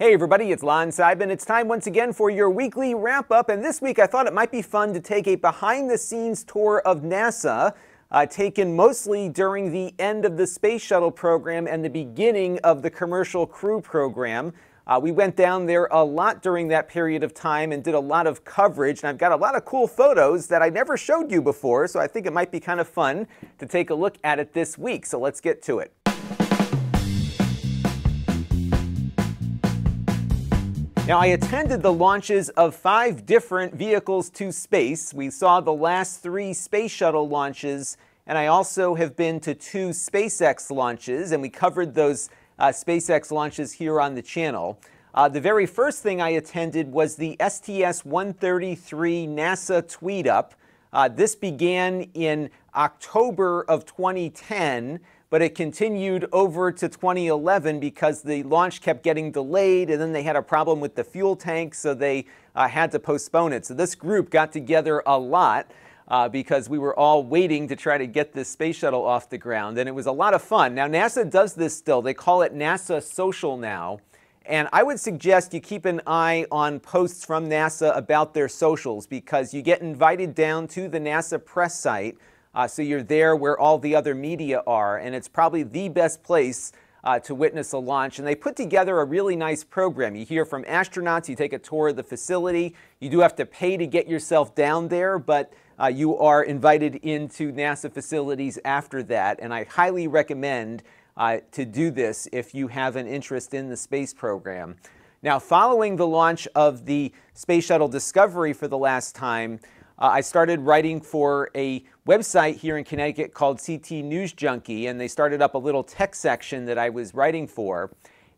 Hey everybody, it's Lon Seidman. It's time once again for your weekly wrap up. And this week I thought it might be fun to take a behind the scenes tour of NASA, uh, taken mostly during the end of the Space Shuttle program and the beginning of the Commercial Crew program. Uh, we went down there a lot during that period of time and did a lot of coverage. And I've got a lot of cool photos that I never showed you before, so I think it might be kind of fun to take a look at it this week. So let's get to it. Now, I attended the launches of five different vehicles to space. We saw the last three space shuttle launches, and I also have been to two SpaceX launches, and we covered those uh, SpaceX launches here on the channel. Uh, the very first thing I attended was the STS 133 NASA Tweet Up. Uh, this began in October of 2010 but it continued over to 2011 because the launch kept getting delayed and then they had a problem with the fuel tank, so they uh, had to postpone it. So this group got together a lot. Uh, because we were all waiting to try to get this space shuttle off the ground, and it was a lot of fun. Now, NASA does this still. They call it NASA Social now. And I would suggest you keep an eye on posts from NASA about their socials because you get invited down to the NASA press site uh, so you're there where all the other media are, and it's probably the best place uh, to witness a launch. And they put together a really nice program. You hear from astronauts, you take a tour of the facility. You do have to pay to get yourself down there, but uh, you are invited into NASA facilities after that. And I highly recommend uh, to do this if you have an interest in the space program. Now, following the launch of the Space Shuttle Discovery for the last time, uh, I started writing for a website here in Connecticut called CT News Junkie, and they started up a little tech section that I was writing for.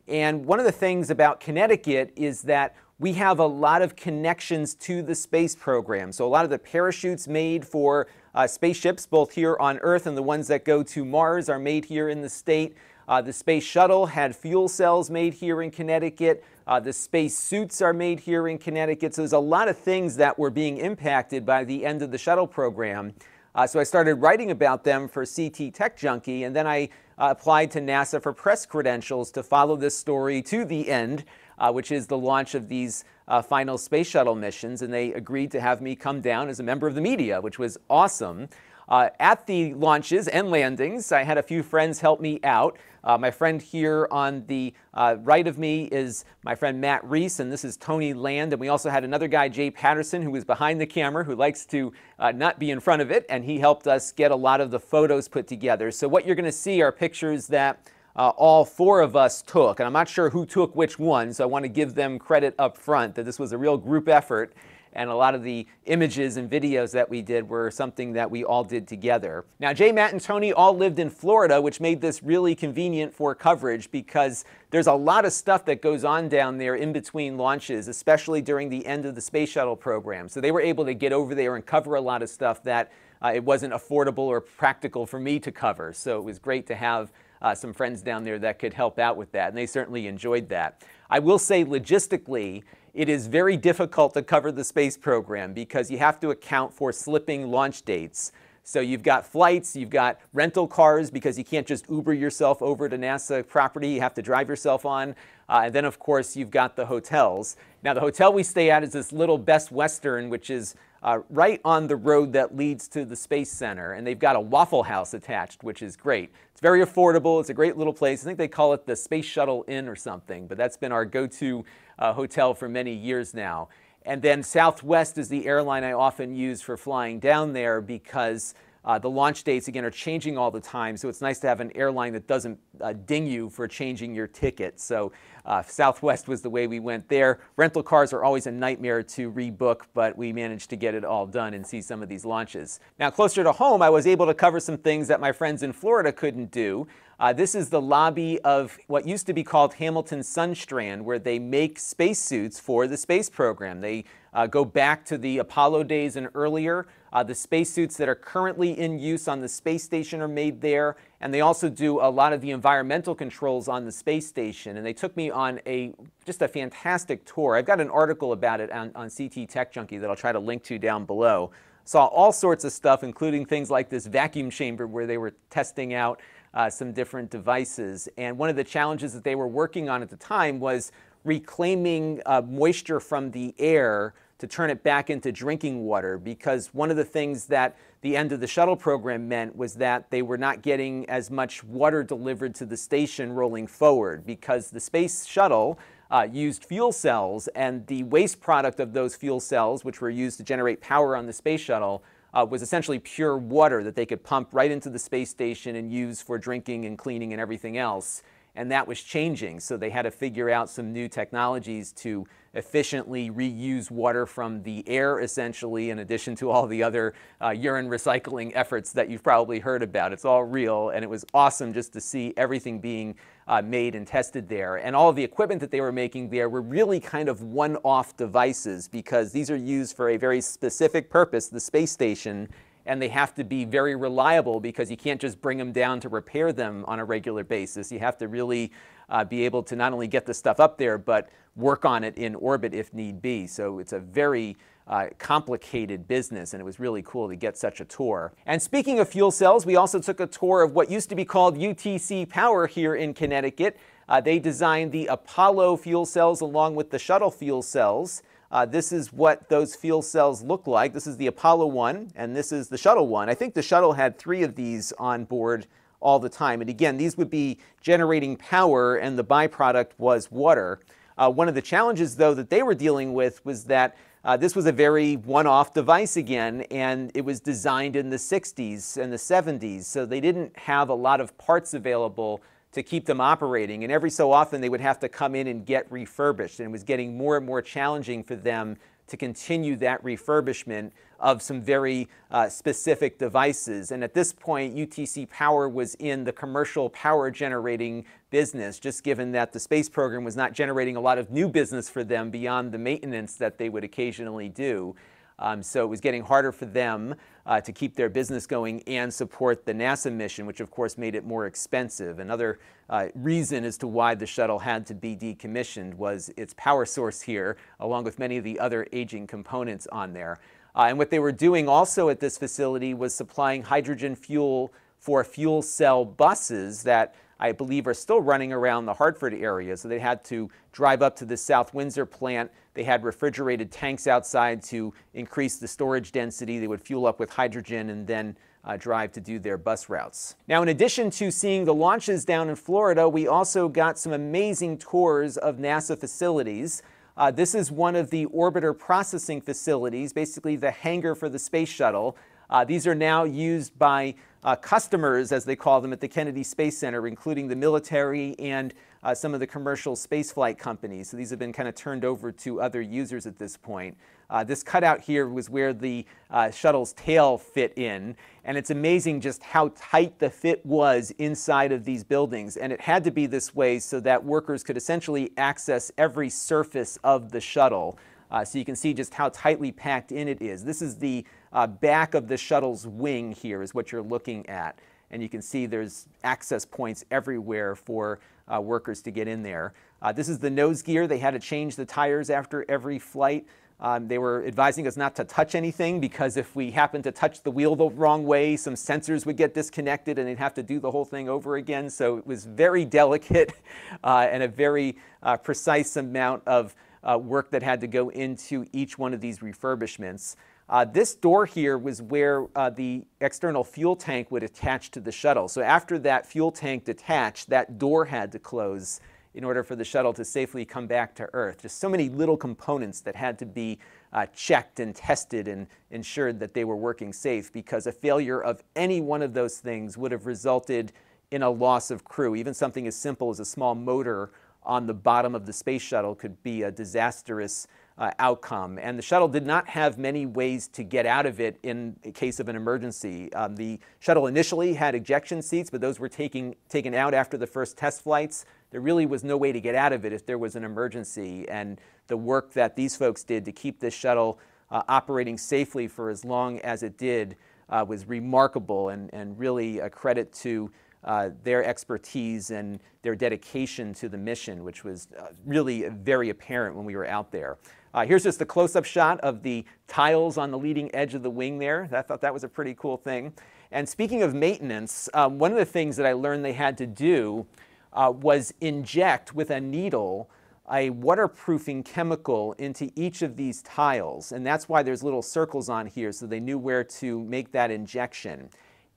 And one of the things about Connecticut is that we have a lot of connections to the space program. So a lot of the parachutes made for uh, spaceships, both here on Earth and the ones that go to Mars, are made here in the state. Uh, the space shuttle had fuel cells made here in Connecticut. Uh, the space suits are made here in Connecticut. So there's a lot of things that were being impacted by the end of the shuttle program. Uh, so I started writing about them for CT Tech Junkie, and then I uh, applied to NASA for press credentials to follow this story to the end, uh, which is the launch of these uh, final space shuttle missions. And they agreed to have me come down as a member of the media, which was awesome. Uh, at the launches and landings, I had a few friends help me out. Uh, my friend here on the uh, right of me is my friend Matt Reese, and this is Tony Land. And we also had another guy, Jay Patterson, who was behind the camera, who likes to uh, not be in front of it, and he helped us get a lot of the photos put together. So what you're going to see are pictures that uh, all four of us took. And I'm not sure who took which one, so I want to give them credit up front that this was a real group effort and a lot of the images and videos that we did were something that we all did together. Now, Jay, Matt, and Tony all lived in Florida, which made this really convenient for coverage because there's a lot of stuff that goes on down there in between launches, especially during the end of the space shuttle program. So they were able to get over there and cover a lot of stuff that uh, it wasn't affordable or practical for me to cover. So it was great to have uh, some friends down there that could help out with that, and they certainly enjoyed that. I will say logistically, it is very difficult to cover the space program because you have to account for slipping launch dates. So you've got flights, you've got rental cars because you can't just Uber yourself over to NASA property. You have to drive yourself on. Uh, and then, of course, you've got the hotels. Now, the hotel we stay at is this little Best Western, which is uh, right on the road that leads to the Space Center. And they've got a Waffle House attached, which is great. It's very affordable. It's a great little place. I think they call it the Space Shuttle Inn or something, but that's been our go to uh, hotel for many years now. And then Southwest is the airline I often use for flying down there because uh, the launch dates, again, are changing all the time, so it's nice to have an airline that doesn't uh, ding you for changing your ticket. So uh, Southwest was the way we went there. Rental cars are always a nightmare to rebook, but we managed to get it all done and see some of these launches. Now, closer to home, I was able to cover some things that my friends in Florida couldn't do. Uh, this is the lobby of what used to be called Hamilton Sundstrand, where they make spacesuits for the space program. They uh, go back to the Apollo days and earlier. Uh, the spacesuits that are currently in use on the space station are made there, and they also do a lot of the environmental controls on the space station. And they took me on a just a fantastic tour. I've got an article about it on, on CT Tech Junkie that I'll try to link to down below. Saw all sorts of stuff, including things like this vacuum chamber where they were testing out uh, some different devices. And one of the challenges that they were working on at the time was reclaiming uh, moisture from the air to turn it back into drinking water because one of the things that the end of the shuttle program meant was that they were not getting as much water delivered to the station rolling forward because the space shuttle uh, used fuel cells and the waste product of those fuel cells, which were used to generate power on the space shuttle, uh, was essentially pure water that they could pump right into the space station and use for drinking and cleaning and everything else and that was changing. So they had to figure out some new technologies to efficiently reuse water from the air, essentially, in addition to all the other uh, urine recycling efforts that you've probably heard about. It's all real, and it was awesome just to see everything being uh, made and tested there. And all the equipment that they were making there were really kind of one off devices because these are used for a very specific purpose, the space station and they have to be very reliable because you can't just bring them down to repair them on a regular basis. You have to really uh, be able to not only get the stuff up there, but work on it in orbit if need be. So it's a very uh, complicated business, and it was really cool to get such a tour. And speaking of fuel cells, we also took a tour of what used to be called UTC Power here in Connecticut. Uh, they designed the Apollo fuel cells along with the shuttle fuel cells. Uh, this is what those fuel cells look like. This is the Apollo one, and this is the shuttle one. I think the shuttle had three of these on board all the time. And again, these would be generating power, and the byproduct was water. Uh, one of the challenges, though, that they were dealing with was that uh, this was a very one off device again, and it was designed in the 60s and the 70s, so they didn't have a lot of parts available to keep them operating. And every so often they would have to come in and get refurbished. And it was getting more and more challenging for them to continue that refurbishment of some very uh, specific devices. And at this point, UTC Power was in the commercial power generating business, just given that the space program was not generating a lot of new business for them beyond the maintenance that they would occasionally do. Um, so it was getting harder for them uh, to keep their business going and support the NASA mission, which of course made it more expensive. Another uh, reason as to why the shuttle had to be decommissioned was its power source here, along with many of the other aging components on there. Uh, and what they were doing also at this facility was supplying hydrogen fuel for fuel cell buses that I believe are still running around the Hartford area. So they had to drive up to the South Windsor plant. They had refrigerated tanks outside to increase the storage density. They would fuel up with hydrogen and then uh, drive to do their bus routes. Now, in addition to seeing the launches down in Florida, we also got some amazing tours of NASA facilities. Uh, this is one of the orbiter processing facilities, basically the hangar for the space shuttle. Uh, these are now used by uh, customers, as they call them, at the Kennedy Space Center, including the military and uh, some of the commercial spaceflight companies. So these have been kind of turned over to other users at this point. Uh, this cutout here was where the uh, shuttle's tail fit in, and it's amazing just how tight the fit was inside of these buildings. And it had to be this way so that workers could essentially access every surface of the shuttle. Uh, so you can see just how tightly packed in it is. This is the uh, back of the shuttle's wing here is what you're looking at. And you can see there's access points everywhere for uh, workers to get in there. Uh, this is the nose gear. They had to change the tires after every flight. Um, they were advising us not to touch anything because if we happened to touch the wheel the wrong way, some sensors would get disconnected and they'd have to do the whole thing over again. So it was very delicate uh, and a very uh, precise amount of uh, work that had to go into each one of these refurbishments. Uh, this door here was where uh, the external fuel tank would attach to the shuttle. So after that fuel tank detached, that door had to close in order for the shuttle to safely come back to Earth. Just so many little components that had to be uh, checked and tested and ensured that they were working safe because a failure of any one of those things would have resulted in a loss of crew. Even something as simple as a small motor on the bottom of the space shuttle could be a disastrous uh, outcome. And the shuttle did not have many ways to get out of it in case of an emergency. Um, the shuttle initially had ejection seats, but those were taking, taken out after the first test flights. There really was no way to get out of it if there was an emergency. And the work that these folks did to keep this shuttle uh, operating safely for as long as it did uh, was remarkable and, and really a credit to uh, their expertise and their dedication to the mission, which was uh, really very apparent when we were out there. Uh, here's just a close-up shot of the tiles on the leading edge of the wing there. I thought that was a pretty cool thing. And speaking of maintenance, um, one of the things that I learned they had to do uh, was inject with a needle a waterproofing chemical into each of these tiles. And that's why there's little circles on here so they knew where to make that injection.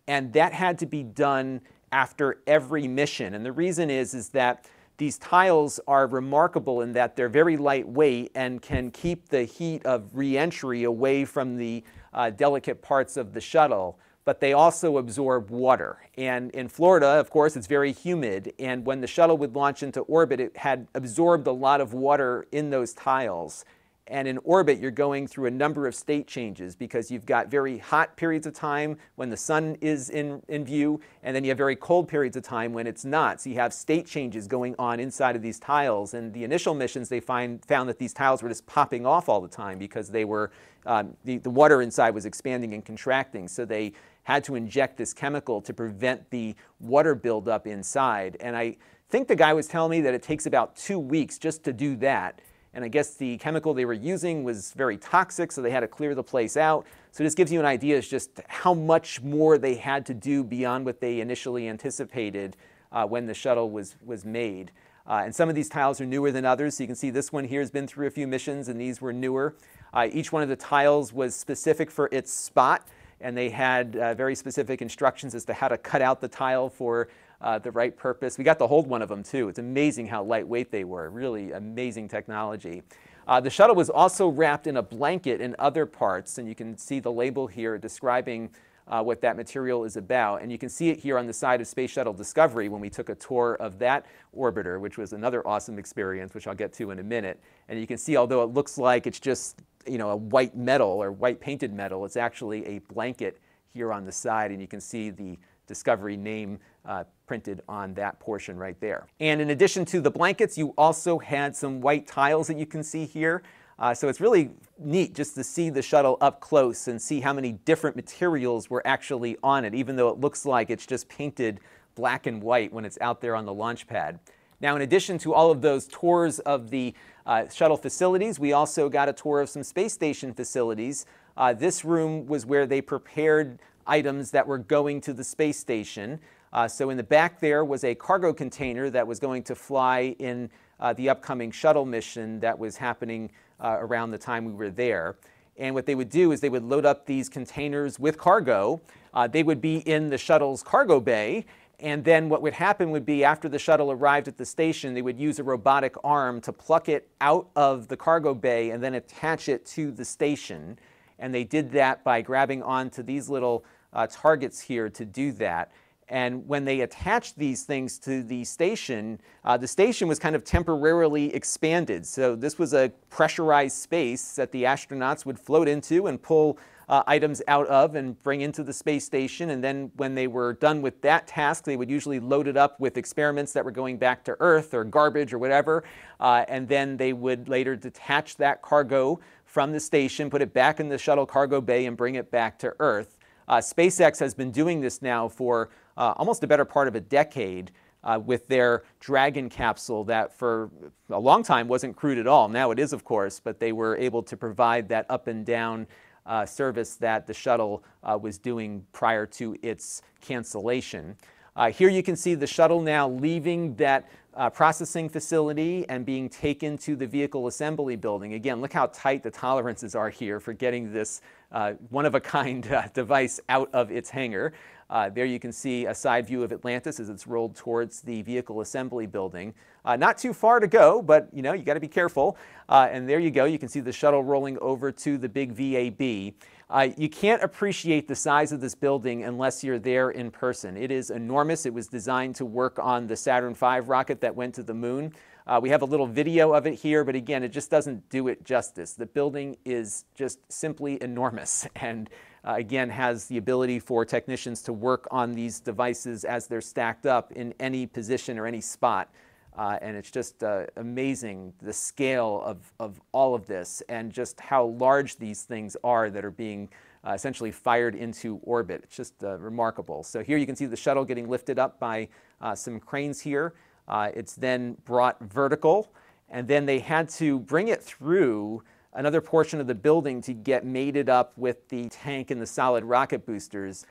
And that had to be done after every mission. And the reason is, is that these tiles are remarkable in that they're very lightweight and can keep the heat of reentry away from the uh, delicate parts of the shuttle but they also absorb water. And in Florida, of course, it's very humid. And when the shuttle would launch into orbit, it had absorbed a lot of water in those tiles. And in orbit, you're going through a number of state changes because you've got very hot periods of time when the sun is in, in view, and then you have very cold periods of time when it's not. So you have state changes going on inside of these tiles. And the initial missions, they find, found that these tiles were just popping off all the time because they were, um, the, the water inside was expanding and contracting. So they had to inject this chemical to prevent the water buildup inside. And I think the guy was telling me that it takes about two weeks just to do that. And I guess the chemical they were using was very toxic, so they had to clear the place out. So this gives you an idea of just how much more they had to do beyond what they initially anticipated uh, when the shuttle was, was made. Uh, and some of these tiles are newer than others. So you can see this one here has been through a few missions, and these were newer. Uh, each one of the tiles was specific for its spot, and they had uh, very specific instructions as to how to cut out the tile for uh, the right purpose. We got to hold one of them too. It's amazing how lightweight they were. Really amazing technology. Uh, the shuttle was also wrapped in a blanket in other parts, and you can see the label here describing uh, what that material is about. And you can see it here on the side of Space Shuttle Discovery when we took a tour of that orbiter, which was another awesome experience, which I'll get to in a minute. And you can see, although it looks like it's just you know, a white metal or white painted metal, it's actually a blanket here on the side, and you can see the Discovery name uh, printed on that portion right there. And in addition to the blankets, you also had some white tiles that you can see here. Uh, so it's really neat just to see the shuttle up close and see how many different materials were actually on it, even though it looks like it's just painted black and white when it's out there on the launch pad. Now, in addition to all of those tours of the uh, shuttle facilities, we also got a tour of some space station facilities. Uh, this room was where they prepared items that were going to the space station. Uh, so in the back there was a cargo container that was going to fly in uh, the upcoming shuttle mission that was happening uh, around the time we were there. And what they would do is they would load up these containers with cargo. Uh, they would be in the shuttle's cargo bay. And then what would happen would be after the shuttle arrived at the station, they would use a robotic arm to pluck it out of the cargo bay and then attach it to the station. And they did that by grabbing onto these little uh, targets here to do that. And when they attached these things to the station, uh, the station was kind of temporarily expanded. So this was a pressurized space that the astronauts would float into and pull uh, items out of and bring into the space station. And then when they were done with that task, they would usually load it up with experiments that were going back to Earth or garbage or whatever. Uh, and then they would later detach that cargo from the station, put it back in the shuttle cargo bay, and bring it back to Earth. Uh, SpaceX has been doing this now for uh, almost a better part of a decade uh, with their Dragon capsule that for a long time wasn't crewed at all. Now it is, of course, but they were able to provide that up and down uh, service that the shuttle uh, was doing prior to its cancellation. Uh, here you can see the shuttle now leaving that uh, processing facility and being taken to the vehicle assembly building. Again, look how tight the tolerances are here for getting this uh, one-of-a-kind device out of its hangar. Uh, there you can see a side view of Atlantis as it's rolled towards the vehicle assembly building. Uh, not too far to go, but you know, you got to be careful. Uh, and there you go. You can see the shuttle rolling over to the big VAB. Uh, you can't appreciate the size of this building unless you're there in person. It is enormous. It was designed to work on the Saturn V rocket that went to the moon. Uh, we have a little video of it here, but again, it just doesn't do it justice. The building is just simply enormous and uh, again has the ability for technicians to work on these devices as they're stacked up in any position or any spot. Uh, and it's just uh, amazing the scale of, of all of this and just how large these things are that are being uh, essentially fired into orbit. It's just uh, remarkable. So here you can see the shuttle getting lifted up by uh, some cranes here. It's then brought vertical, and then they had to bring it through another portion of the building to get mated up with the tank and the solid rocket boosters.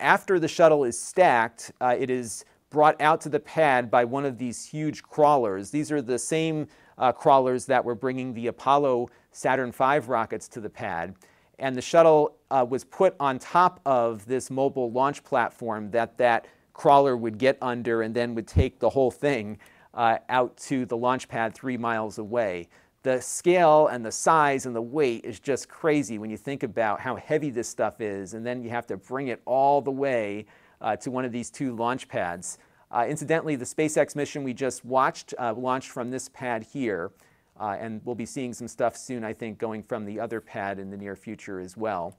after the shuttle is stacked, it is brought out to the pad by one of these huge crawlers. These are the same uh, uh, crawlers that were bringing the Apollo Saturn V rockets to the pad. And the shuttle uh, was put on top of this mobile launch platform that that crawler would get under and then would take the whole thing uh, out to the launch pad three miles away. The scale and the size and the weight is just crazy when you think about how heavy this stuff is, and then you have to bring it all the way uh, to one of these two launch pads. Uh, incidentally, the SpaceX mission we just watched uh, launched from this pad here, uh, and we'll be seeing some stuff soon, I think, going from the other pad in the near future as well.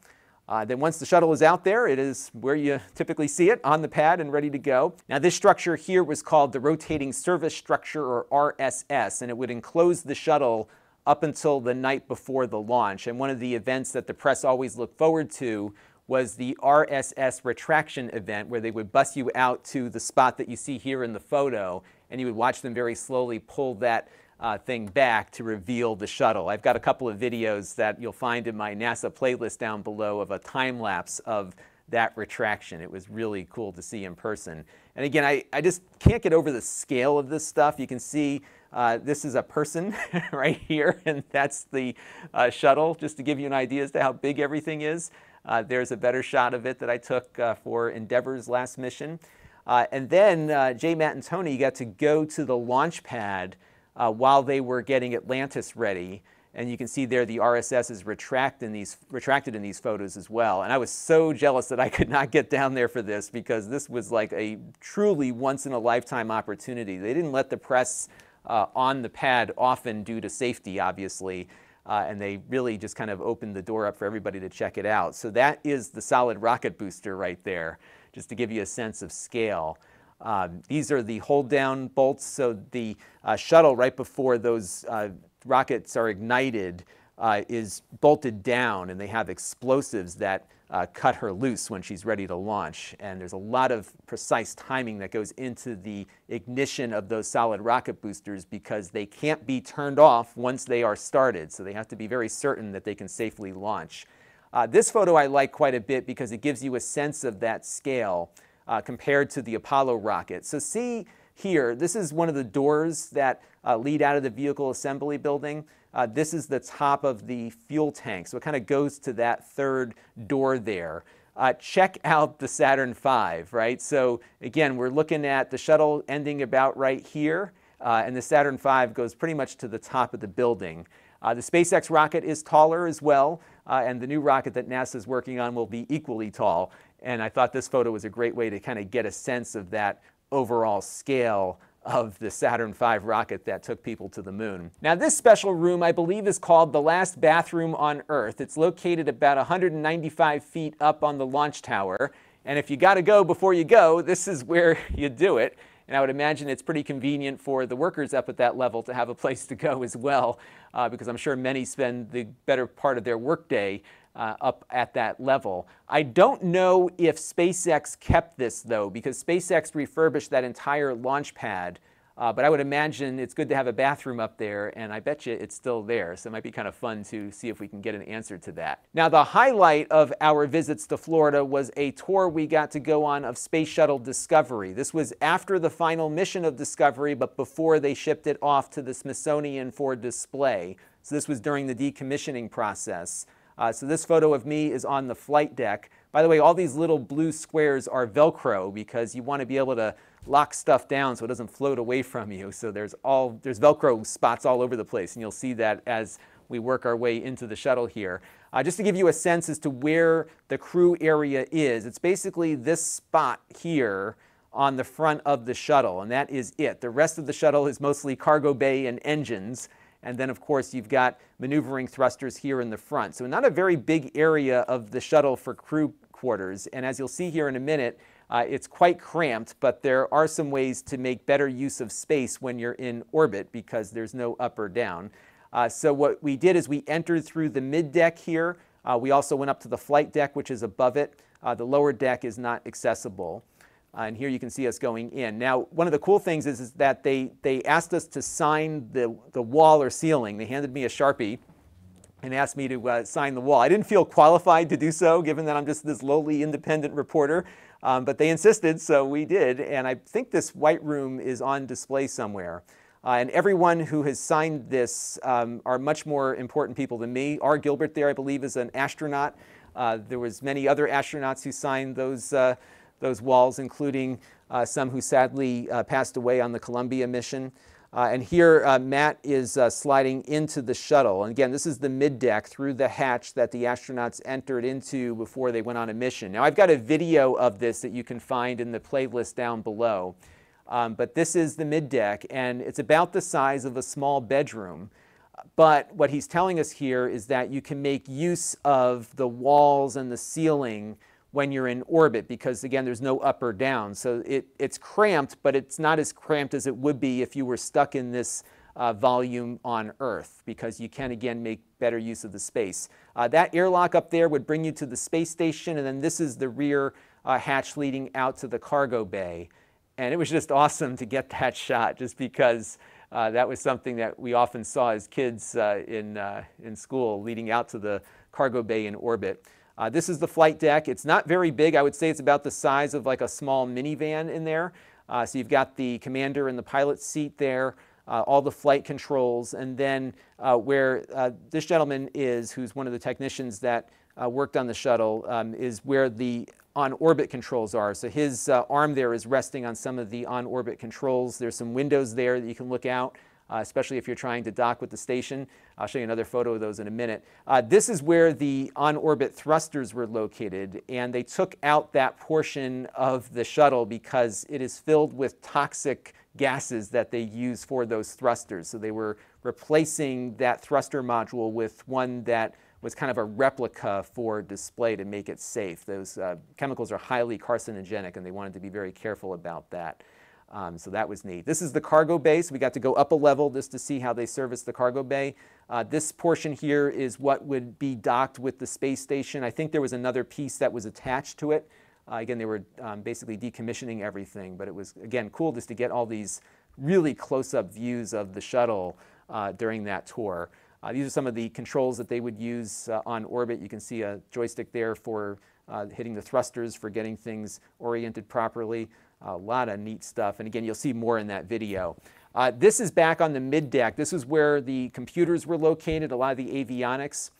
Uh, then once the shuttle is out there, it is where you typically see it, on the pad and ready to go. Now this structure here was called the Rotating Service Structure, or RSS, and it would enclose the shuttle up until the night before the launch. And one of the events that the press always looked forward to was the RSS retraction event where they would bus you out to the spot that you see here in the photo and you would watch them very slowly pull that uh, thing back to reveal the shuttle. I've got a couple of videos that you'll find in my NASA playlist down below of a time lapse of that retraction. It was really cool to see in person. And again, I, I just can't get over the scale of this stuff. You can see uh, this is a person right here, and that's the uh, shuttle, just to give you an idea as to how big everything is. Uh, there's a better shot of it that I took uh, for Endeavour's last mission. Uh, and then uh, Jay, Matt, and Tony got to go to the launch pad while they were getting Atlantis ready. And you can see there the RSS is retract in these, retracted in these photos as well. And I was so jealous that I could not get down there for this because this was like a truly once in a lifetime opportunity. They didn't let the press uh, on the pad often due to safety, obviously. Uh, and they really just kind of opened the door up for everybody to check it out. So that is the solid rocket booster right there, just to give you a sense of scale. Um, these are the hold down bolts, so the uh, shuttle right before those uh, rockets are ignited uh, is bolted down and they have explosives that uh, cut her loose when she's ready to launch. And there's a lot of precise timing that goes into the ignition of those solid rocket boosters because they can't be turned off once they are started. So they have to be very certain that they can safely launch. Uh, this photo I like quite a bit because it gives you a sense of that scale uh, compared to the Apollo rocket. So see here, this is one of the doors that uh, lead out of the vehicle assembly building. Uh, this is the top of the fuel tank, so it kind of goes to that third door there. Uh, check out the Saturn V, right? So again, we're looking at the shuttle ending about right here, uh, and the Saturn V goes pretty much to the top of the building. Uh, the SpaceX rocket is taller as well, uh, and the new rocket that NASA is working on will be equally tall. And I thought this photo was a great way to kind of get a sense of that overall scale of the Saturn V rocket that took people to the moon. Now this special room I believe is called the last bathroom on Earth. It's located about 195 feet up on the launch tower. And if you got to go before you go, this is where you do it. And I would imagine it's pretty convenient for the workers up at that level to have a place to go as well, uh, because I'm sure many spend the better part of their workday uh, up at that level. I don't know if SpaceX kept this though, because SpaceX refurbished that entire launch pad. Uh, but I would imagine it's good to have a bathroom up there, and I bet you it's still there. So it might be kind of fun to see if we can get an answer to that. Now, the highlight of our visits to Florida was a tour we got to go on of Space Shuttle Discovery. This was after the final mission of Discovery, but before they shipped it off to the Smithsonian for display. So this was during the decommissioning process. Uh, so this photo of me is on the flight deck. By the way, all these little blue squares are Velcro because you want to be able to lock stuff down so it doesn't float away from you. So there's all there's Velcro spots all over the place, and you'll see that as we work our way into the shuttle here. Uh, just to give you a sense as to where the crew area is, it's basically this spot here on the front of the shuttle, and that is it. The rest of the shuttle is mostly cargo bay and engines. And then, of course, you've got maneuvering thrusters here in the front. So not a very big area of the shuttle for crew quarters. And as you'll see here in a minute, uh, it's quite cramped, but there are some ways to make better use of space when you're in orbit because there's no up or down. Uh, so what we did is we entered through the mid deck here. Uh, we also went up to the flight deck, which is above it. Uh, the lower deck is not accessible. Uh, and here you can see us going in. Now, one of the cool things is, is that they, they asked us to sign the, the wall or ceiling. They handed me a Sharpie and asked me to uh, sign the wall. I didn't feel qualified to do so, given that I'm just this lowly independent reporter, um, but they insisted, so we did. And I think this white room is on display somewhere. Uh, and everyone who has signed this um, are much more important people than me. R. Gilbert there, I believe, is an astronaut. Uh, there was many other astronauts who signed those, uh, those walls, including uh, some who sadly uh, passed away on the Columbia mission. Uh, and here uh, Matt is uh, sliding into the shuttle. And again, this is the middeck through the hatch that the astronauts entered into before they went on a mission. Now, I've got a video of this that you can find in the playlist down below. Um, but this is the middeck, and it's about the size of a small bedroom. But what he's telling us here is that you can make use of the walls and the ceiling when you're in orbit because again there's no up or down. So it, it's cramped but it's not as cramped as it would be if you were stuck in this uh, volume on earth because you can again make better use of the space. Uh, that airlock up there would bring you to the space station and then this is the rear uh, hatch leading out to the cargo bay. And it was just awesome to get that shot just because uh, that was something that we often saw as kids uh, in, uh, in school leading out to the cargo bay in orbit uh, this is the flight deck. It's not very big. I would say it's about the size of like a small minivan in there. Uh, so you've got the commander and the pilot's seat there, uh, all the flight controls, and then uh, where uh, this gentleman is, who's one of the technicians that uh, worked on the shuttle, um, is where the on-orbit controls are. So his arm there is resting on some of the on-orbit controls. There's some windows there that you can look out uh, especially if you're trying to dock with the station. I'll show you another photo of those in a minute. Uh, this is where the on-orbit thrusters were located, and they took out that portion of the shuttle because it is filled with toxic gases that they use for those thrusters. So they were replacing that thruster module with one that was kind of a replica for display to make it safe. Those uh, chemicals are highly carcinogenic, and they wanted to be very careful about that. Um, so that was neat. This is the cargo bay, so we got to go up a level just to see how they service the cargo bay. Uh, this portion here is what would be docked with the space station. I think there was another piece that was attached to it. Uh, again, they were um, basically decommissioning everything, but it was, again, cool just to get all these really close-up views of the shuttle uh, during that tour. Uh, these are some of the controls that they would use uh, on orbit. You can see a joystick there for uh, hitting the thrusters for getting things oriented properly. A lot of neat stuff. And again, you'll see more in that video. Uh, this is back on the mid deck. This is where the computers were located, a lot of the avionics.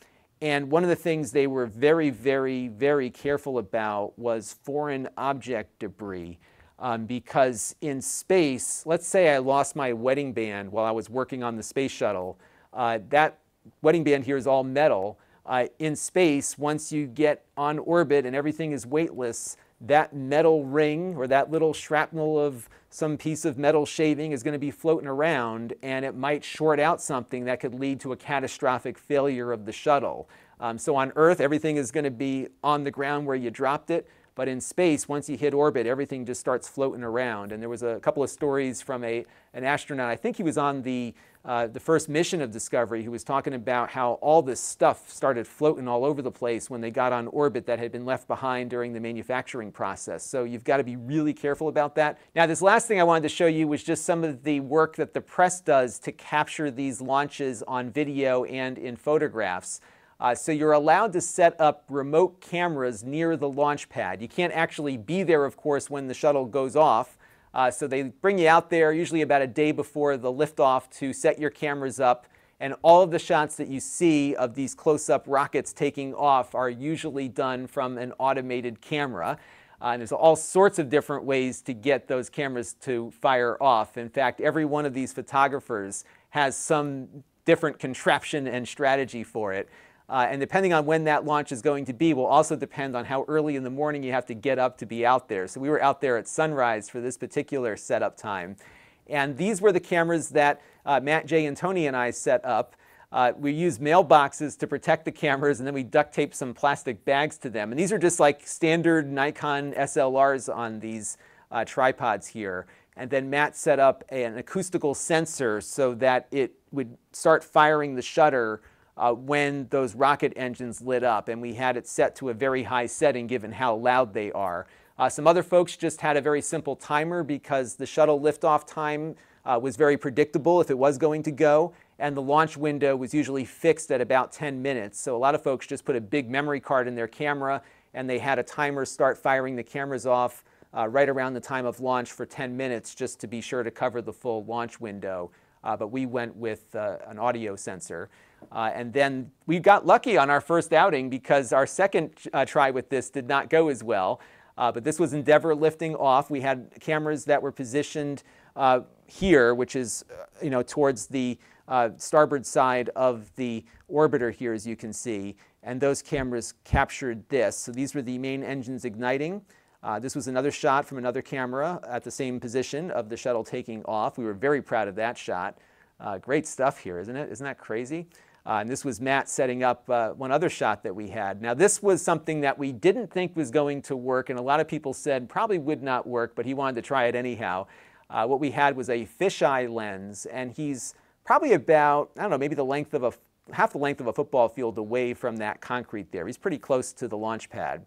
And one of the things they were very, very, very careful about was foreign object debris. Um, because in space, let's say I lost my wedding band while I was working on the space shuttle. Uh, that wedding band here is all metal. Uh, in space, once you get on orbit and everything is weightless, that metal ring or that little shrapnel of some piece of metal shaving is going to be floating around and it might short out something that could lead to a catastrophic failure of the shuttle. Um, so on Earth, everything is going to be on the ground where you dropped it. But in space, once you hit orbit, everything just starts floating around. And there was a couple of stories from a, an astronaut, I think he was on the, uh, the first mission of Discovery, who was talking about how all this stuff started floating all over the place when they got on orbit that had been left behind during the manufacturing process. So you've got to be really careful about that. Now, this last thing I wanted to show you was just some of the work that the press does to capture these launches on video and in photographs. Uh, so you're allowed to set up remote cameras near the launch pad. You can't actually be there, of course, when the shuttle goes off. Uh, so they bring you out there usually about a day before the liftoff to set your cameras up. And all of the shots that you see of these close-up rockets taking off are usually done from an automated camera. Uh, and there's all sorts of different ways to get those cameras to fire off. In fact, every one of these photographers has some different contraption and strategy for it. Uh, and depending on when that launch is going to be will also depend on how early in the morning you have to get up to be out there. So we were out there at sunrise for this particular setup time. And these were the cameras that uh, Matt, Jay, and Tony and I set up. Uh, we used mailboxes to protect the cameras, and then we duct taped some plastic bags to them. And these are just like standard Nikon SLRs on these uh, tripods here. And then Matt set up an acoustical sensor so that it would start firing the shutter uh, when those rocket engines lit up, and we had it set to a very high setting given how loud they are. Uh, some other folks just had a very simple timer because the shuttle liftoff time uh, was very predictable if it was going to go, and the launch window was usually fixed at about 10 minutes. So a lot of folks just put a big memory card in their camera, and they had a timer start firing the cameras off uh, right around the time of launch for 10 minutes just to be sure to cover the full launch window. uh, but we went with uh, an audio sensor. Uh, and then we got lucky on our first outing because our second uh, try with this did not go as well. Uh, but this was Endeavour lifting off. We had cameras that were positioned uh, here, which is, you know, towards the starboard side of the orbiter here, as you can see. And those cameras captured this. So these were the main engines igniting. Uh, this was another shot from another camera at the same position of the shuttle taking off. We were very proud of that shot. Uh, great stuff here, isn't it? Isn't that crazy? Uh, and this was Matt setting up uh, one other shot that we had. Now, this was something that we didn't think was going to work, and a lot of people said probably would not work, but he wanted to try it anyhow. Uh, what we had was a fisheye lens, and he's probably about, I don't know, maybe the length of a half the length of a football field away from that concrete there. He's pretty close to the launch pad.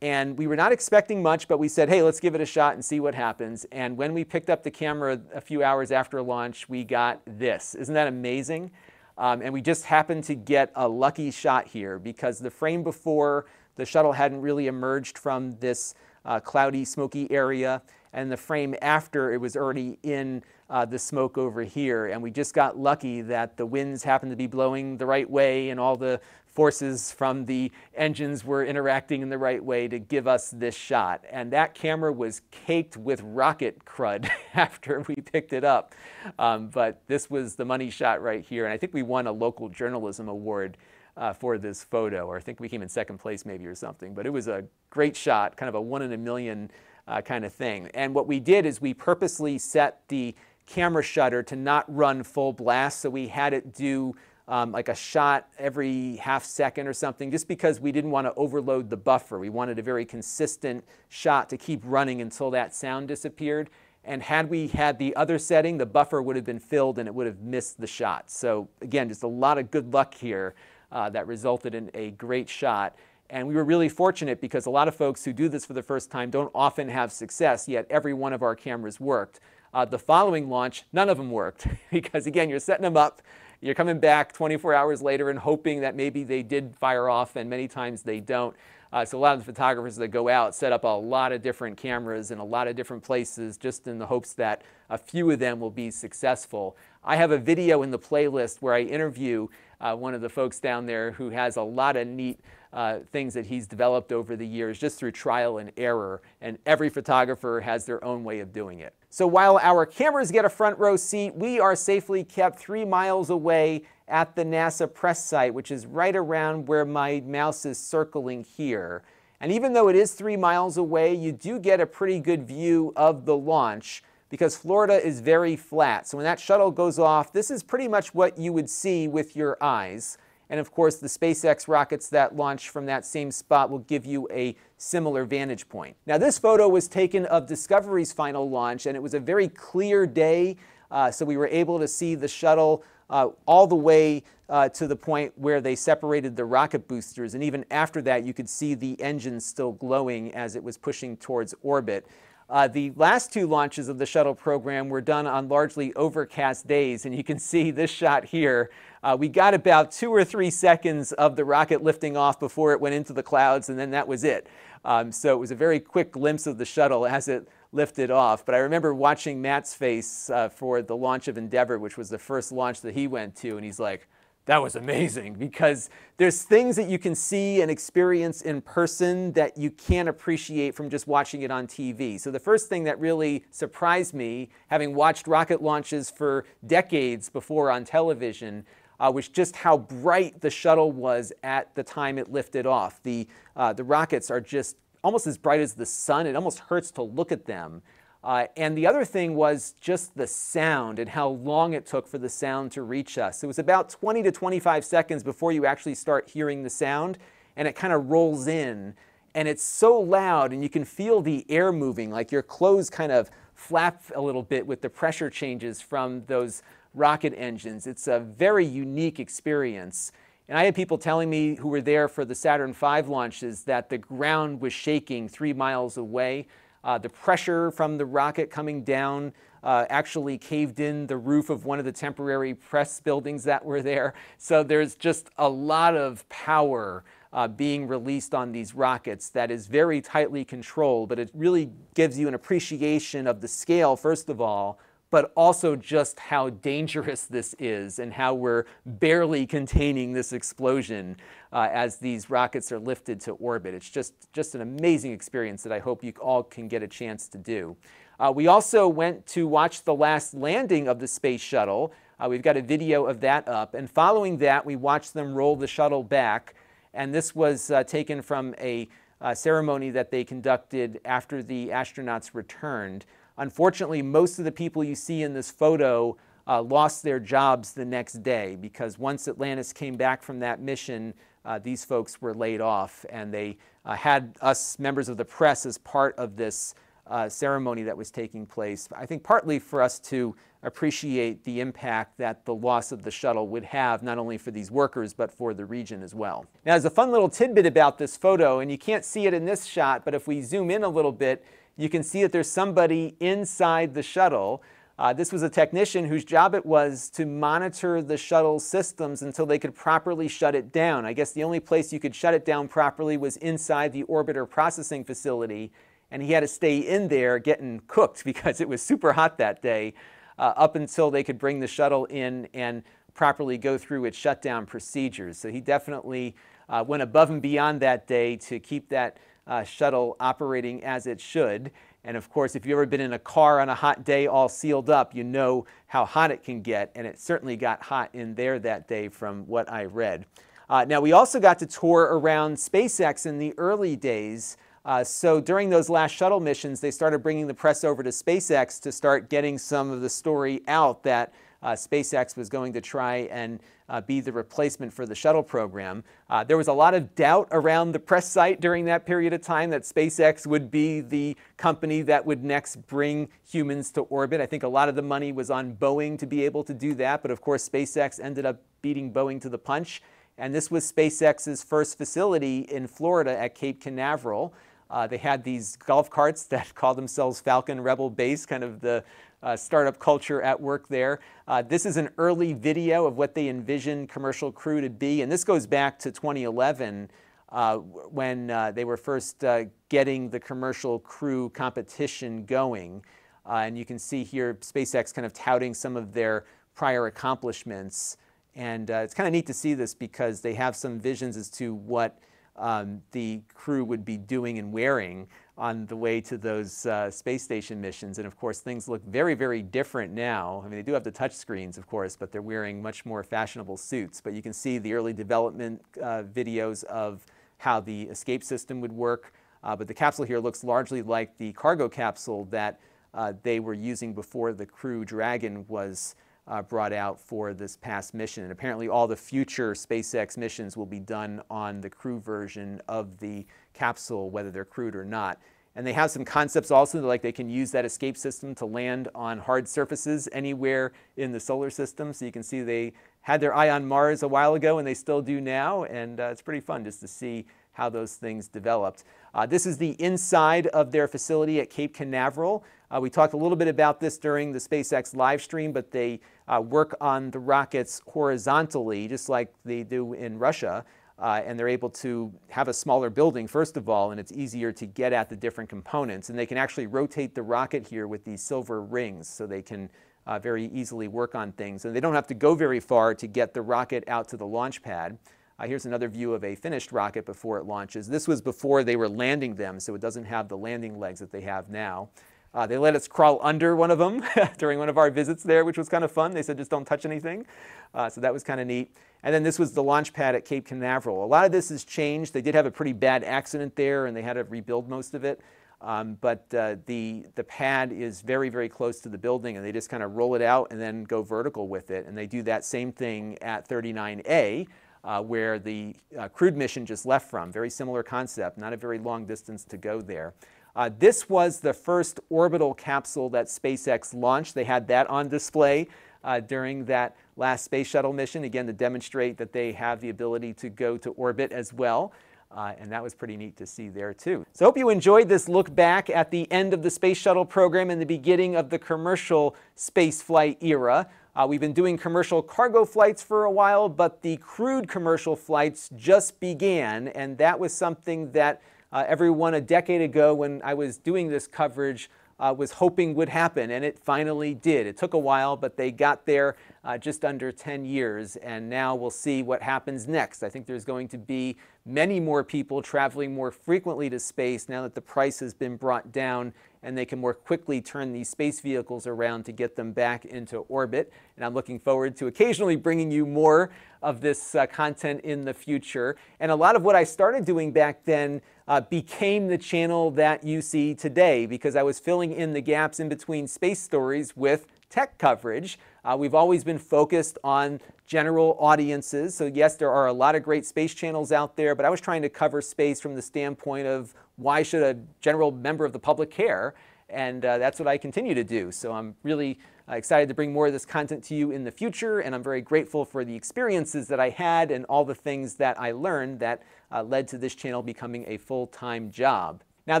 And we were not expecting much, but we said, hey, let's give it a shot and see what happens. And when we picked up the camera a few hours after launch, we got this. Isn't that amazing? Um, and we just happened to get a lucky shot here because the frame before the shuttle hadn't really emerged from this uh, cloudy, smoky area. And the frame after it was already in uh, the smoke over here. And we just got lucky that the winds happened to be blowing the right way and all the forces from the engines were interacting in the right way to give us this shot. And that camera was caked with rocket crud after we picked it up. Um, but this was the money shot right here. And I think we won a local journalism award uh, for this photo, or I think we came in second place maybe or something. But it was a great shot, kind of a one in a million uh, kind of thing. And what we did is we purposely set the camera shutter to not run full blast. So we had it do um, like a shot every half second or something, just because we didn't want to overload the buffer. We wanted a very consistent shot to keep running until that sound disappeared. And had we had the other setting, the buffer would have been filled and it would have missed the shot. So again, just a lot of good luck here uh, that resulted in a great shot. And we were really fortunate because a lot of folks who do this for the first time don't often have success, yet every one of our cameras worked. Uh, the following launch, none of them worked because again, you're setting them up you're coming back 24 hours later and hoping that maybe they did fire off, and many times they don't. Uh, so a lot of the photographers that go out set up a lot of different cameras in a lot of different places just in the hopes that a few of them will be successful. I have a video in the playlist where I interview uh, one of the folks down there who has a lot of neat uh, things that he's developed over the years just through trial and error. And every photographer has their own way of doing it. So while our cameras get a front row seat, we are safely kept three miles away at the NASA press site, which is right around where my mouse is circling here. And even though it is three miles away, you do get a pretty good view of the launch because Florida is very flat. So when that shuttle goes off, this is pretty much what you would see with your eyes. And of course, the SpaceX rockets that launch from that same spot will give you a similar vantage point. Now, this photo was taken of Discovery's final launch, and it was a very clear day. Uh, so we were able to see the shuttle uh, all the way uh, to the point where they separated the rocket boosters. And even after that, you could see the engine still glowing as it was pushing towards orbit. Uh, the last two launches of the shuttle program were done on largely overcast days, and you can see this shot here. Uh, we got about two or three seconds of the rocket lifting off before it went into the clouds, and then that was it. Um, so it was a very quick glimpse of the shuttle as it lifted off. But I remember watching Matt's face uh, for the launch of Endeavour, which was the first launch that he went to, and he's like, that was amazing because there's things that you can see and experience in person that you can't appreciate from just watching it on TV. So the first thing that really surprised me, having watched rocket launches for decades before on television, uh, was just how bright the shuttle was at the time it lifted off. The, uh, the rockets are just almost as bright as the sun. It almost hurts to look at them. Uh, and the other thing was just the sound and how long it took for the sound to reach us. It was about 20 to 25 seconds before you actually start hearing the sound, and it kind of rolls in. And it's so loud, and you can feel the air moving, like your clothes kind of flap a little bit with the pressure changes from those rocket engines. It's a very unique experience. And I had people telling me who were there for the Saturn V launches that the ground was shaking three miles away. Uh, the pressure from the rocket coming down uh, actually caved in the roof of one of the temporary press buildings that were there. So there's just a lot of power uh, being released on these rockets that is very tightly controlled, but it really gives you an appreciation of the scale, first of all, but also just how dangerous this is and how we're barely containing this explosion uh, as these rockets are lifted to orbit. It's just, just an amazing experience that I hope you all can get a chance to do. Uh, we also went to watch the last landing of the space shuttle. Uh, we've got a video of that up. And following that, we watched them roll the shuttle back. And this was uh, taken from a uh, ceremony that they conducted after the astronauts returned. Unfortunately, most of the people you see in this photo uh, lost their jobs the next day because once Atlantis came back from that mission, uh, these folks were laid off and they uh, had us members of the press as part of this uh, ceremony that was taking place. I think partly for us to appreciate the impact that the loss of the shuttle would have, not only for these workers, but for the region as well. Now, there's a fun little tidbit about this photo, and you can't see it in this shot, but if we zoom in a little bit, you can see that there's somebody inside the shuttle. Uh, this was a technician whose job it was to monitor the shuttle systems until they could properly shut it down. I guess the only place you could shut it down properly was inside the orbiter processing facility, and he had to stay in there getting cooked because it was super hot that day uh, up until they could bring the shuttle in and properly go through its shutdown procedures. So he definitely uh, went above and beyond that day to keep that uh, shuttle operating as it should. And of course, if you've ever been in a car on a hot day all sealed up, you know how hot it can get. And it certainly got hot in there that day from what I read. Uh, now, we also got to tour around SpaceX in the early days. Uh, so during those last shuttle missions, they started bringing the press over to SpaceX to start getting some of the story out that uh, SpaceX was going to try and uh, be the replacement for the shuttle program. Uh, there was a lot of doubt around the press site during that period of time that SpaceX would be the company that would next bring humans to orbit. I think a lot of the money was on Boeing to be able to do that, but of course, SpaceX ended up beating Boeing to the punch. And this was SpaceX's first facility in Florida at Cape Canaveral. Uh, they had these golf carts that called themselves Falcon Rebel Base, kind of the uh, startup culture at work there. Uh, this is an early video of what they envisioned Commercial Crew to be, and this goes back to 2011 uh, when uh, they were first uh, getting the Commercial Crew competition going. Uh, and you can see here SpaceX kind of touting some of their prior accomplishments. And it's kind of neat to see this because they have some visions as to what um, the crew would be doing and wearing on the way to those uh, space station missions. And of course, things look very, very different now. I mean, they do have the touch screens, of course, but they're wearing much more fashionable suits. But you can see the early development uh, videos of how the escape system would work. Uh, but the capsule here looks largely like the cargo capsule that uh, they were using before the Crew Dragon was uh, brought out for this past mission. And apparently all the future SpaceX missions will be done on the crew version of the capsule, whether they're crewed or not. And they have some concepts also, like they can use that escape system to land on hard surfaces anywhere in the solar system. So you can see they had their eye on Mars a while ago and they still do now. And uh, it's pretty fun just to see how those things developed. Uh, this is the inside of their facility at Cape Canaveral. Uh, we talked a little bit about this during the SpaceX live stream, but they uh, work on the rockets horizontally, just like they do in Russia. Uh, and they're able to have a smaller building, first of all, and it's easier to get at the different components. And they can actually rotate the rocket here with these silver rings, so they can uh, very easily work on things. And they don't have to go very far to get the rocket out to the launch pad. Uh, here's another view of a finished rocket before it launches. This was before they were landing them, so it doesn't have the landing legs that they have now. Uh, they let us crawl under one of them during one of our visits there, which was kind of fun. They said, just don't touch anything. Uh, so that was kind of neat. And then this was the launch pad at Cape Canaveral. A lot of this has changed. They did have a pretty bad accident there, and they had to rebuild most of it. Um, but uh, the, the pad is very, very close to the building, and they just kind of roll it out and then go vertical with it. And they do that same thing at 39A, uh, where the uh, crewed mission just left from. Very similar concept, not a very long distance to go there. Uh, this was the first orbital capsule that SpaceX launched. They had that on display uh, during that last space shuttle mission, again, to demonstrate that they have the ability to go to orbit as well. Uh, and that was pretty neat to see there too. So I hope you enjoyed this look back at the end of the space shuttle program and the beginning of the commercial space flight era. Uh, we've been doing commercial cargo flights for a while, but the crewed commercial flights just began, and that was something that uh, everyone a decade ago when I was doing this coverage uh, was hoping would happen, and it finally did. It took a while, but they got there uh, just under 10 years, and now we'll see what happens next. I think there's going to be many more people traveling more frequently to space now that the price has been brought down and they can more quickly turn these space vehicles around to get them back into orbit. And I'm looking forward to occasionally bringing you more of this uh, content in the future. And a lot of what I started doing back then uh, became the channel that you see today because I was filling in the gaps in between space stories with tech coverage. Uh, we've always been focused on general audiences. So, yes, there are a lot of great space channels out there, but I was trying to cover space from the standpoint of why should a general member of the public care? And uh, that's what I continue to do. So, I'm really uh, excited to bring more of this content to you in the future, and I'm very grateful for the experiences that I had and all the things that I learned that uh, led to this channel becoming a full time job. Now,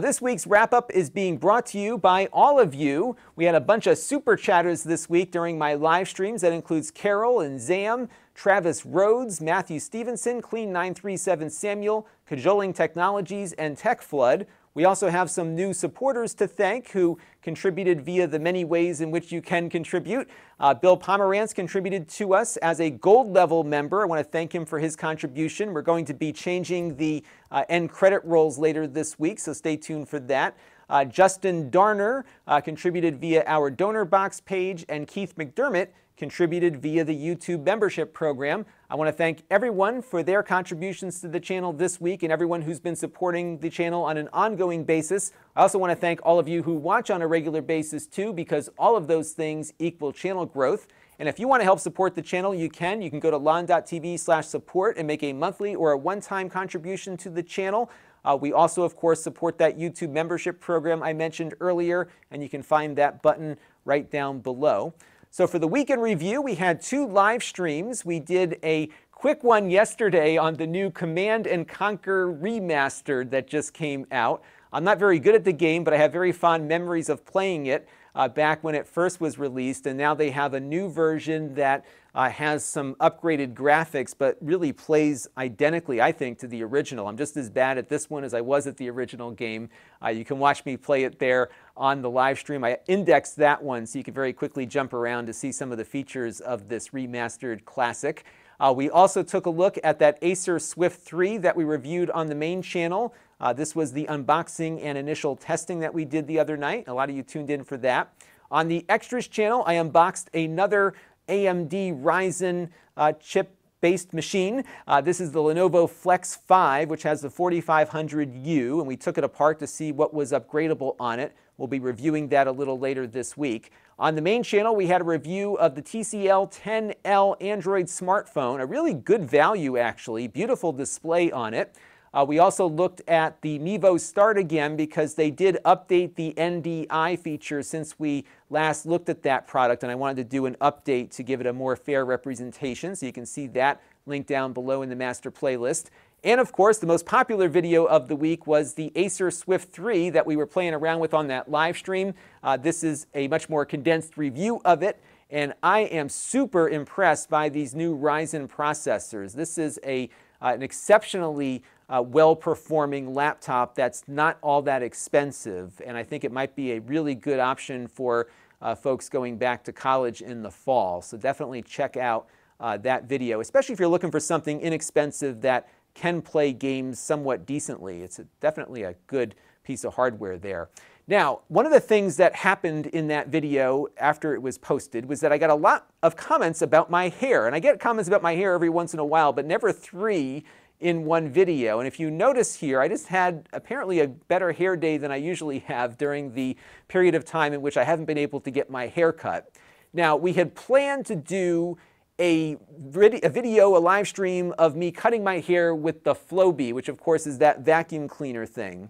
this week's wrap up is being brought to you by all of you. We had a bunch of super chatters this week during my live streams. That includes Carol and Zam, Travis Rhodes, Matthew Stevenson, Clean937 Samuel, Cajoling Technologies, and Tech Flood. We also have some new supporters to thank who contributed via the many ways in which you can contribute. Uh, Bill Pomerantz contributed to us as a gold level member. I want to thank him for his contribution. We're going to be changing the uh, end credit rolls later this week, so stay tuned for that. Uh, Justin Darner uh, contributed via our donor box page, and Keith McDermott contributed via the YouTube membership program. I want to thank everyone for their contributions to the channel this week and everyone who's been supporting the channel on an ongoing basis. I also want to thank all of you who watch on a regular basis too, because all of those things equal channel growth. And if you want to help support the channel, you can. You can go to lon.tv slash support and make a monthly or a one-time contribution to the channel. Uh, we also, of course, support that YouTube membership program I mentioned earlier, and you can find that button right down below. So for the weekend review, we had two live streams. We did a quick one yesterday on the new Command and Conquer Remastered that just came out. I'm not very good at the game, but I have very fond memories of playing it uh, back when it first was released, and now they have a new version that uh, has some upgraded graphics, but really plays identically, I think, to the original. I'm just as bad at this one as I was at the original game. Uh, you can watch me play it there on the live stream. I indexed that one so you can very quickly jump around to see some of the features of this remastered classic. Uh, we also took a look at that Acer Swift 3 that we reviewed on the main channel. Uh, this was the unboxing and initial testing that we did the other night. A lot of you tuned in for that. On the Extras channel, I unboxed another AMD Ryzen uh, chip based machine. Uh, this is the Lenovo Flex 5, which has the 4500U, and we took it apart to see what was upgradable on it. We'll be reviewing that a little later this week. On the main channel, we had a review of the TCL 10L Android smartphone, a really good value actually, beautiful display on it. Uh, we also looked at the Mevo Start again because they did update the NDI feature since we last looked at that product, and I wanted to do an update to give it a more fair representation. So you can see that link down below in the master playlist. And of course, the most popular video of the week was the Acer Swift 3 that we were playing around with on that live stream. Uh, this is a much more condensed review of it. And I am super impressed by these new Ryzen processors. This is a, uh, an exceptionally uh, well-performing laptop that's not all that expensive. And I think it might be a really good option for uh, folks going back to college in the fall. So definitely check out uh, that video, especially if you're looking for something inexpensive that can play games somewhat decently. It's a, definitely a good piece of hardware there. Now, one of the things that happened in that video after it was posted was that I got a lot of comments about my hair. And I get comments about my hair every once in a while, but never three in one video. And if you notice here, I just had apparently a better hair day than I usually have during the period of time in which I haven't been able to get my hair cut. Now, we had planned to do a, a video, a live stream of me cutting my hair with the Flowbee, which of course is that vacuum cleaner thing.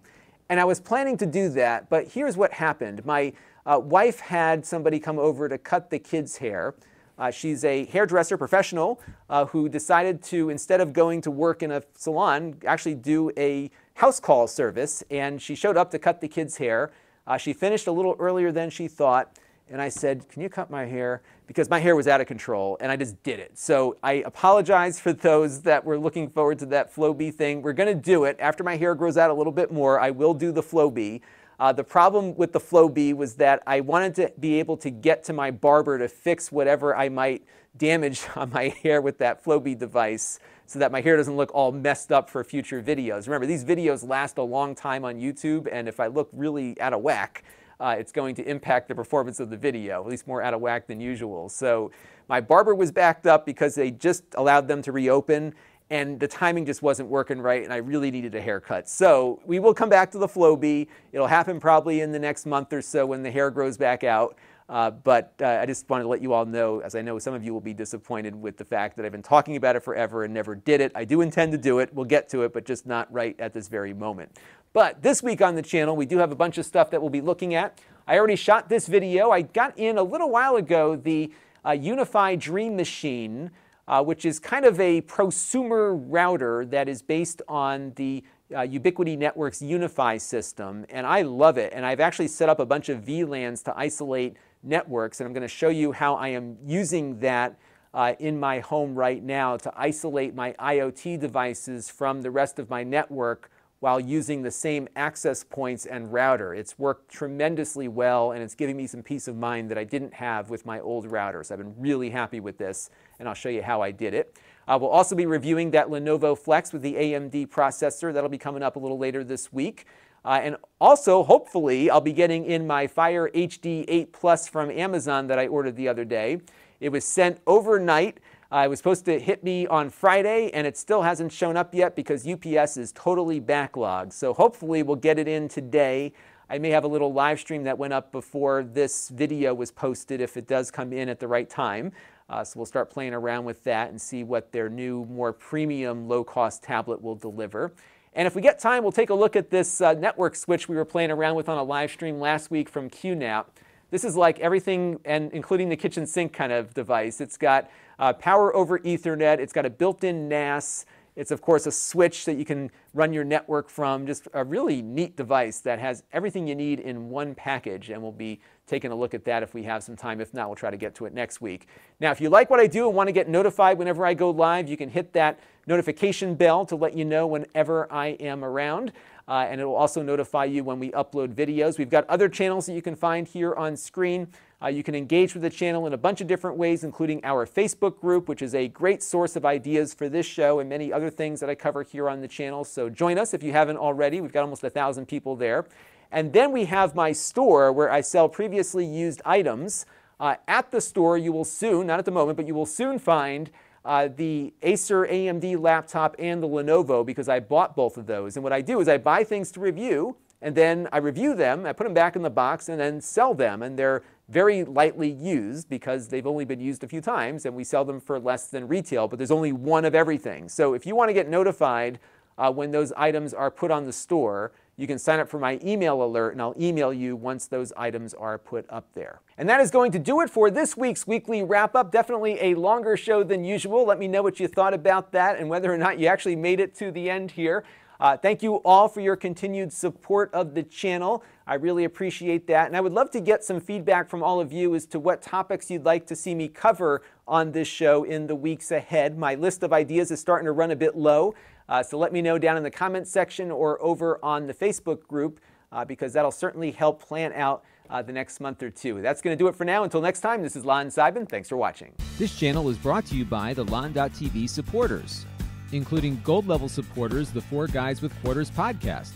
And I was planning to do that, but here's what happened. My uh, wife had somebody come over to cut the kids' hair. Uh, she's a hairdresser professional uh, who decided to, instead of going to work in a salon, actually do a house call service. And she showed up to cut the kids' hair. Uh, she finished a little earlier than she thought. And I said, Can you cut my hair? Because my hair was out of control and I just did it. So I apologize for those that were looking forward to that Flowbee thing. We're going to do it. After my hair grows out a little bit more, I will do the Flowbee. Uh, the problem with the Flowbee was that I wanted to be able to get to my barber to fix whatever I might damage on my hair with that Flowbee device so that my hair doesn't look all messed up for future videos. Remember, these videos last a long time on YouTube, and if I look really out of whack, uh, it's going to impact the performance of the video, at least more out of whack than usual. So my barber was backed up because they just allowed them to reopen and the timing just wasn't working right and I really needed a haircut. So we will come back to the Flowbee. It'll happen probably in the next month or so when the hair grows back out. Uh, but uh, I just wanted to let you all know, as I know some of you will be disappointed with the fact that I've been talking about it forever and never did it. I do intend to do it. We'll get to it, but just not right at this very moment. But this week on the channel, we do have a bunch of stuff that we'll be looking at. I already shot this video. I got in a little while ago the uh, UniFi Dream Machine uh, which is kind of a prosumer router that is based on the uh, Ubiquiti Networks UniFi system, and I love it. And I've actually set up a bunch of VLANs to isolate networks, and I'm going to show you how I am using that uh, in my home right now to isolate my IoT devices from the rest of my network while using the same access points and router. It's worked tremendously well and it's giving me some peace of mind that I didn't have with my old routers. I've been really happy with this and I'll show you how I did it. Uh, we'll also be reviewing that Lenovo Flex with the AMD processor. That'll be coming up a little later this week. Uh, and also, hopefully, I'll be getting in my Fire HD 8 Plus from Amazon that I ordered the other day. It was sent overnight uh, it was supposed to hit me on Friday, and it still hasn't shown up yet because UPS is totally backlogged. So hopefully we'll get it in today. I may have a little live stream that went up before this video was posted if it does come in at the right time. Uh, so we'll start playing around with that and see what their new, more premium, low-cost tablet will deliver. And if we get time, we'll take a look at this uh, network switch we were playing around with on a live stream last week from QNAP. This is like everything, and including the kitchen sink kind of device. It's got uh, power over Ethernet. It's got a built-in NAS. It's, of course, a switch that you can run your network from. Just a really neat device that has everything you need in one package, and we'll be taking a look at that if we have some time. If not, we'll try to get to it next week. Now, if you like what I do and want to get notified whenever I go live, you can hit that notification bell to let you know whenever I am around. Uh, and it will also notify you when we upload videos. We've got other channels that you can find here on screen. Uh, you can engage with the channel in a bunch of different ways, including our Facebook group, which is a great source of ideas for this show and many other things that I cover here on the channel. So join us if you haven't already. We've got almost a thousand people there. And then we have my store where I sell previously used items. Uh, at the store, you will soon, not at the moment, but you will soon find uh, the Acer AMD laptop and the Lenovo because I bought both of those. And what I do is I buy things to review and then I review them, I put them back in the box and then sell them. And they're very lightly used because they've only been used a few times and we sell them for less than retail, but there's only one of everything. So if you want to get notified uh, when those items are put on the store, you can sign up for my email alert and I'll email you once those items are put up there. And that is going to do it for this week's weekly wrap up. Definitely a longer show than usual. Let me know what you thought about that and whether or not you actually made it to the end here. Uh, thank you all for your continued support of the channel. I really appreciate that. And I would love to get some feedback from all of you as to what topics you'd like to see me cover on this show in the weeks ahead. My list of ideas is starting to run a bit low. Uh, so let me know down in the comments section or over on the Facebook group uh, because that'll certainly help plan out uh, the next month or two. That's going to do it for now. Until next time, this is Lon Seidman. Thanks for watching. This channel is brought to you by the Lon.TV supporters including gold level supporters, the Four Guys with Quarters podcast.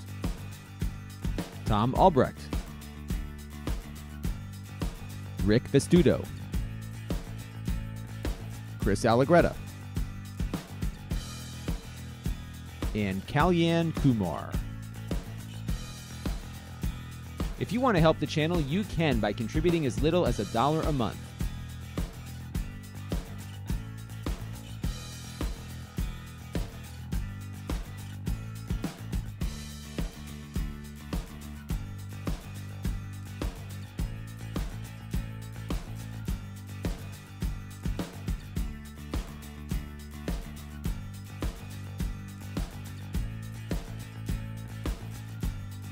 Tom Albrecht, Rick Vestudo, Chris Allegretta, and Kalyan Kumar. If you want to help the channel, you can by contributing as little as a dollar a month.